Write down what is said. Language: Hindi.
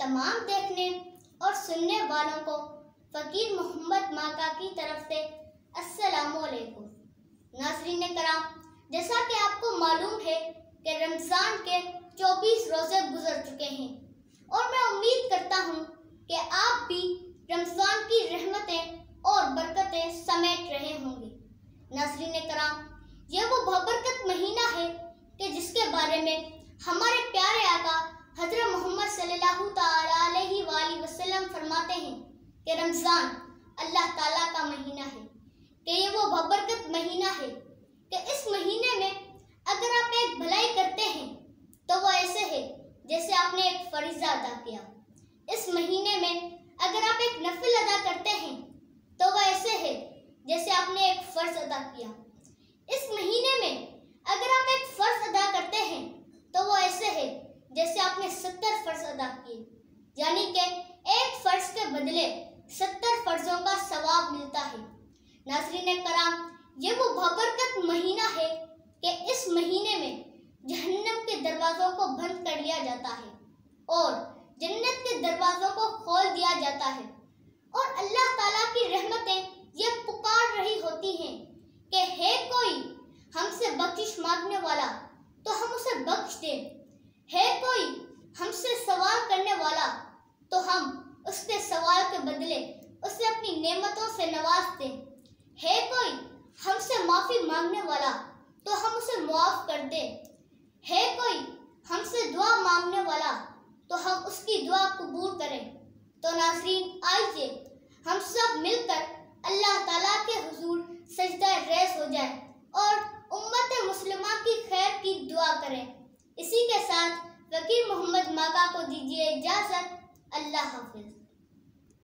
तमाम देखने और सुनने वालों को फ़कीर मोहम्मद माका की तरफ़ से अस्सलामुअलैकुम नाजरीन कराम, जैसा कि आपको मालूम है कि रमज़ान के 24 रोज़े गुजर चुके हैं और मैं उम्मीद करता हूँ कि आप भी रमज़ान की रहमतें और बरकतें समेट रहे होंगे। नाजरीन कराम, यह वो बरकत महीना है कि जिसके बारे में हमारे प्यारे आका हज़रत मोहम्मद सल्लल्लाहु अलैहि वसल्लम फरमाते हैं कि रमज़ान अल्लाह ताला का महीना है, कि ये वो बरकत महीना है कि इस महीने में अगर आप एक भलाई करते हैं तो वो ऐसे है जैसे आपने एक फरीजा अदा किया। इस महीने में अगर आप एक नफिल अदा करते हैं तो वह ऐसे है जैसे आपने एक फ़र्ज़ अदा किया। इस महीने में अगर आप एक फ़र्ज़ अदा करते हैं तो वो ऐसे है जैसे आपने सत्तर फ़र्ज़ अदा किए। यानी कि एक फ़र्ज़ के बदले सत्तर फर्जों का सवाब मिलता है। नाजरीन कराम, ये वो बबरकत महीना है कि इस महीने में जहन्नम के दरवाजों को बंद कर लिया जाता है और जन्नत के दरवाजों को खोल दिया जाता है। और अल्लाह ताला की रहमतें ये पुकार रही होती हैं कि है कोई हमसे बख्शिश मांगने वाला तो हम उसे बख्श दें। है कोई हमसे सवाल करने वाला? तो हम उसके सवाल के बदले उसे अपनी नेमतों से नवाज़ दें है कोई हमसे माफ़ी मांगने वाला? तो हम उसे मुआफ कर दे। है कोई हमसे दुआ मांगने वाला? तो हम उसकी दुआ कबूल करें। तो नाजरीन, आइए हम सब मिलकर अल्लाह ताला के हुजूर सजदा रेस हो जाए और उम्मत मुस्लिमा की खैर की दुआ करें। इसी के साथ वकील मोहम्मद माका को दीजिए इजाज़त। अल्लाह हाफिज़।